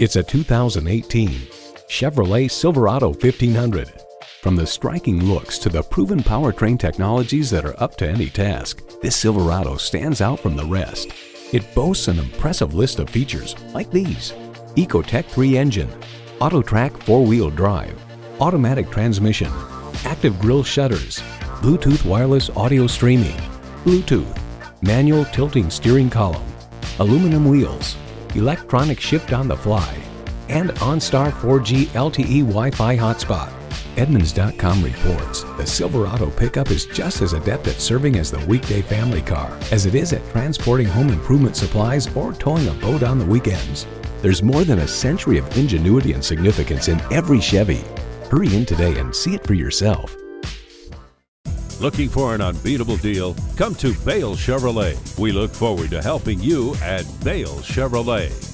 It's a 2018 Chevrolet Silverado 1500. From the striking looks to the proven powertrain technologies that are up to any task, this Silverado stands out from the rest. It boasts an impressive list of features like these. Ecotec 3 engine, Autotrac 4-wheel drive, automatic transmission, active grille shutters, Bluetooth wireless audio streaming, Bluetooth, manual tilting steering column, aluminum wheels, electronic shift on the fly, and OnStar 4G LTE Wi-Fi hotspot. Edmunds.com reports the Silverado pickup is just as adept at serving as the weekday family car as it is at transporting home improvement supplies or towing a boat on the weekends. There's more than a century of ingenuity and significance in every Chevy. Hurry in today and see it for yourself. Looking for an unbeatable deal? Come to Bale Chevrolet. We look forward to helping you at Bale Chevrolet.